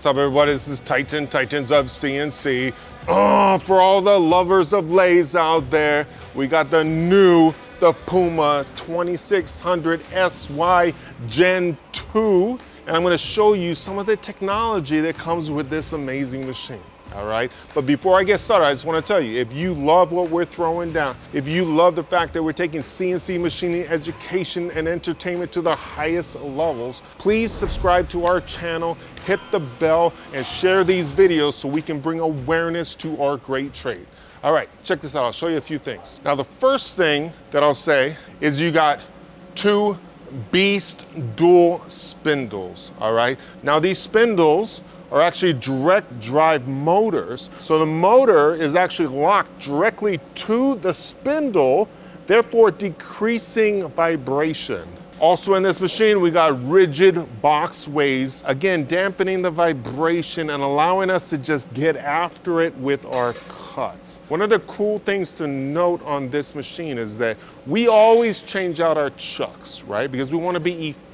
What's up everybody, this is Titan, Titans of CNC. Oh, for all the lovers of lathes out there, we got the new, the Puma 2600 SY Gen 2. And I'm gonna show you some of the technology that comes with this amazing machine all right? But before I get started, I just wanna tell you, if you love what we're throwing down, if you love the fact that we're taking CNC machining education and entertainment to the highest levels, please subscribe to our channel, hit the bell, and share these videos so we can bring awareness to our great trade. All right, check this out, I'll show you a few things. Now the first thing that I'll say is you got two Beast dual spindles, all right? Now these spindles are actually direct drive motors. So the motor is actually locked directly to the spindle, therefore decreasing vibration. Also in this machine, we got rigid boxways, again, dampening the vibration and allowing us to just get after it with our cuts. One of the cool things to note on this machine is that we always change out our chucks, right? Because we wanna be efficient.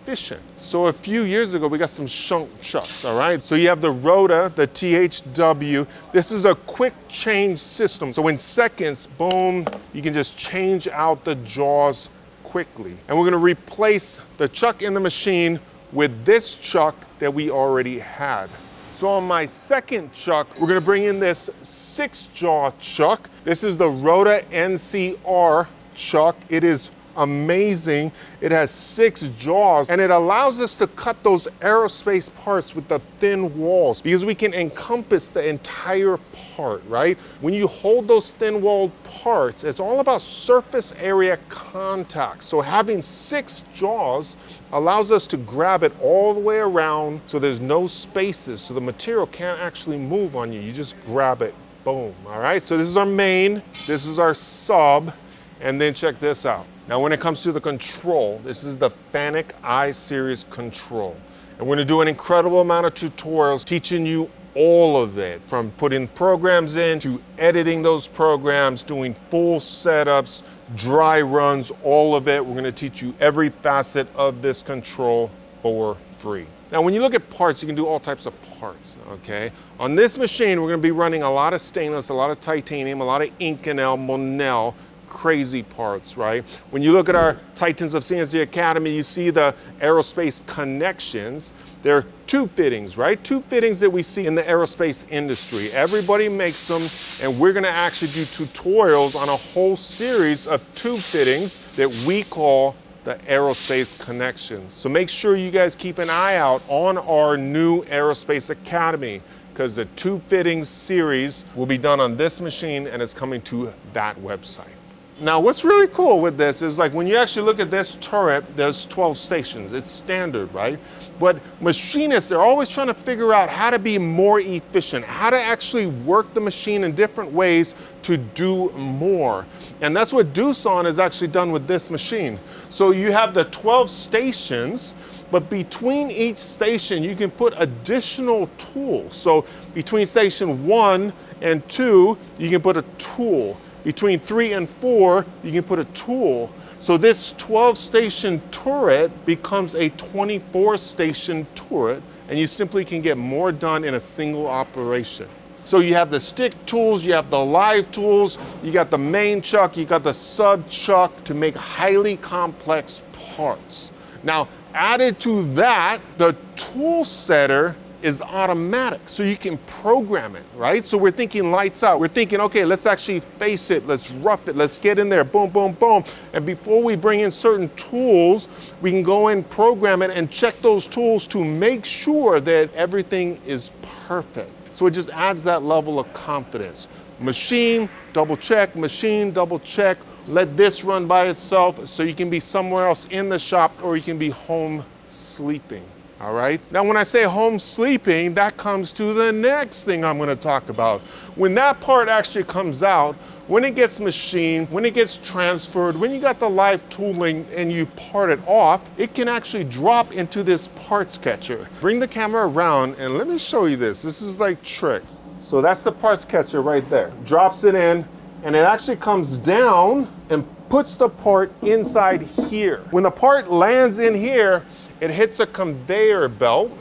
So a few years ago, we got some Schunk chucks, all right? So you have the Rota, the THW. This is a quick change system. So in seconds, boom, you can just change out the jaws quickly. And we're gonna replace the chuck in the machine with this chuck that we already had. So on my second chuck, we're gonna bring in this six jaw chuck. This is the Rota NCR chuck. It is amazing. It has six jaws and it allows us to cut those aerospace parts with the thin walls because we can encompass the entire part, right? When you hold those thin walled parts, it's all about surface area contact. So having six jaws allows us to grab it all the way around so there's no spaces so the material can't actually move on you. You just grab it, boom, all right? So this is our main, this is our sub, and then check this out. Now when it comes to the control, this is the Fanuc I-Series control. And we're gonna do an incredible amount of tutorials teaching you all of it, from putting programs in to editing those programs, doing full setups, dry runs, all of it. We're gonna teach you every facet of this control for free. Now, when you look at parts, you can do all types of parts, okay? On this machine, we're gonna be running a lot of stainless, a lot of titanium, a lot of Inconel, Monel, crazy parts, right? When you look at our Titans of CNC Academy, you see the aerospace connections. They're tube fittings, right? Tube fittings that we see in the aerospace industry. Everybody makes them, and we're gonna actually do tutorials on a whole series of tube fittings that we call the aerospace connections. So make sure you guys keep an eye out on our new Aerospace Academy because the tube fittings series will be done on this machine and it's coming to that website. Now what's really cool with this is like when you actually look at this turret, there's 12 stations. It's standard, right? But machinists, they're always trying to figure out how to be more efficient, how to actually work the machine in different ways to do more. And that's what Doosan has actually done with this machine. So you have the 12 stations, but between each station, you can put additional tools. So between station one and two, you can put a tool. Between three and four, you can put a tool. So this 12 station turret becomes a 24 station turret and you simply can get more done in a single operation. So you have the stick tools, you have the live tools, you got the main chuck, you got the sub chuck to make highly complex parts. Now, added to that, the tool setter is automatic, so you can program it, right? So we're thinking lights out. We're thinking, okay, let's actually face it, let's rough it, let's get in there, boom, boom, boom. And before we bring in certain tools, we can go in, program it, and check those tools to make sure that everything is perfect. So it just adds that level of confidence. Machine, double check, machine, double check. Let this run by itself so you can be somewhere else in the shop or you can be home sleeping all right? Now, when I say home sleeping, that comes to the next thing I'm gonna talk about. When that part actually comes out, when it gets machined, when it gets transferred, when you got the live tooling and you part it off, it can actually drop into this parts catcher. Bring the camera around and let me show you this. This is like trick. So that's the parts catcher right there. Drops it in and it actually comes down and puts the part inside here. When the part lands in here, it hits a conveyor belt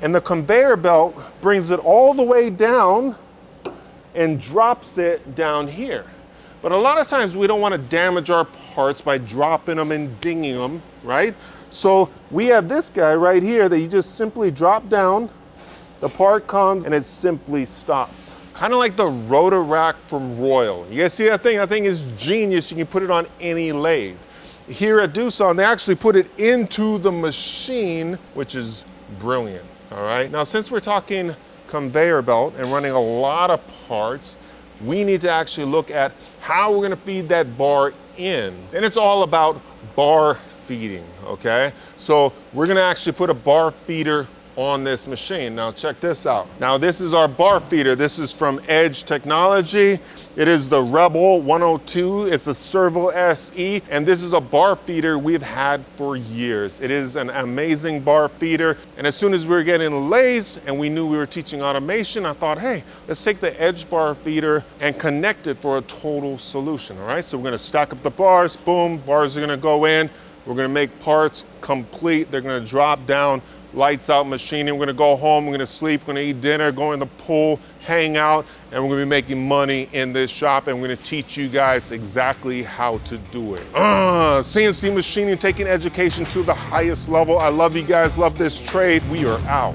and the conveyor belt brings it all the way down and drops it down here. But a lot of times we don't want to damage our parts by dropping them and dinging them, right? So we have this guy right here that you just simply drop down, the part comes and it simply stops. Kind of like the rotor rack from Royal. You guys see that thing? That thing is genius. You can put it on any lathe. Here at Doosan, they actually put it into the machine, which is brilliant, all right? Now, since we're talking conveyor belt and running a lot of parts, we need to actually look at how we're gonna feed that bar in. And it's all about bar feeding, okay? So we're gonna actually put a bar feeder on this machine. Now check this out. Now this is our bar feeder. This is from Edge Technology. It is the Rebel 102. It's a Servo SE, and this is a bar feeder we've had for years. It is an amazing bar feeder. And as soon as we were getting lathes and we knew we were teaching automation, I thought, hey, let's take the Edge bar feeder and connect it for a total solution, all right? So we're gonna stack up the bars, boom, bars are gonna go in. We're gonna make parts complete. They're gonna drop down lights out machining. We're gonna go home, we're gonna sleep, we're gonna eat dinner, go in the pool, hang out, and we're gonna be making money in this shop and we're gonna teach you guys exactly how to do it. Uh, CNC machining, taking education to the highest level. I love you guys, love this trade. We are out.